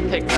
对。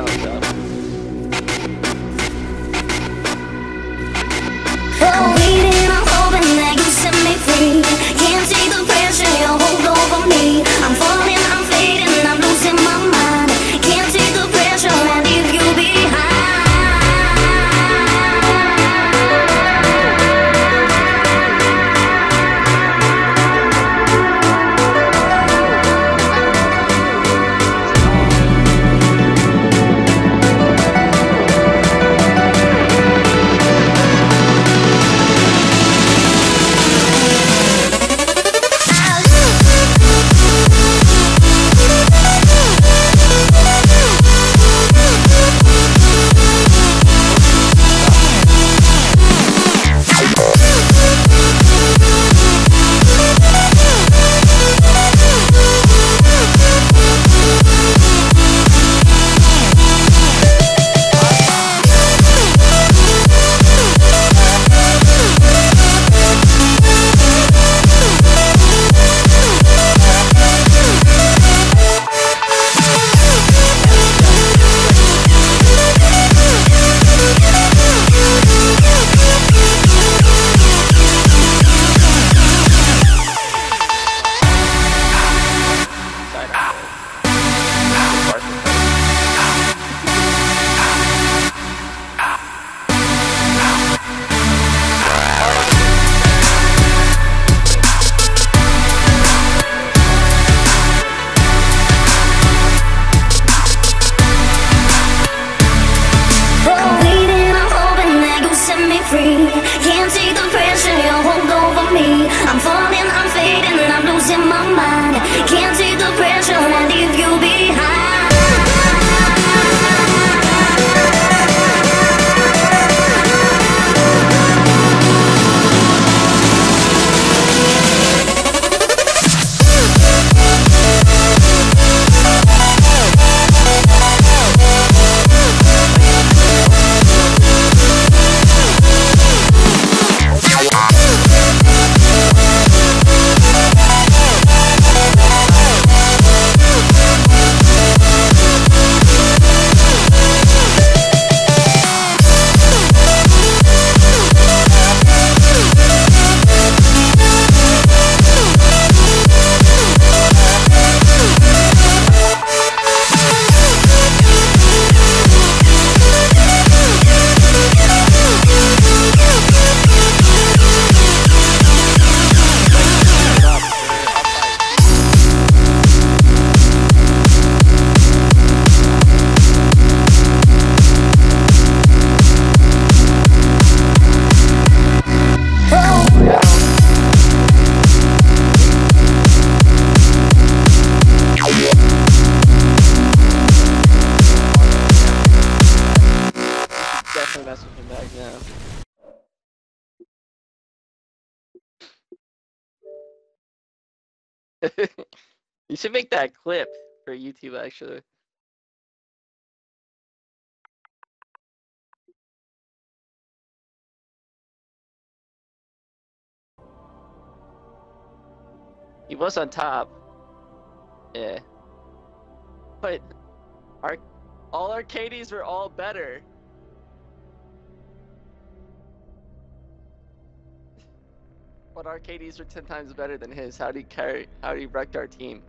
Fading, my mind. Can't you should make that clip for YouTube actually. He was on top. Yeah. But our all Arcades were all better. But Arcades are ten times better than his. How do you carry how do you wreck our team?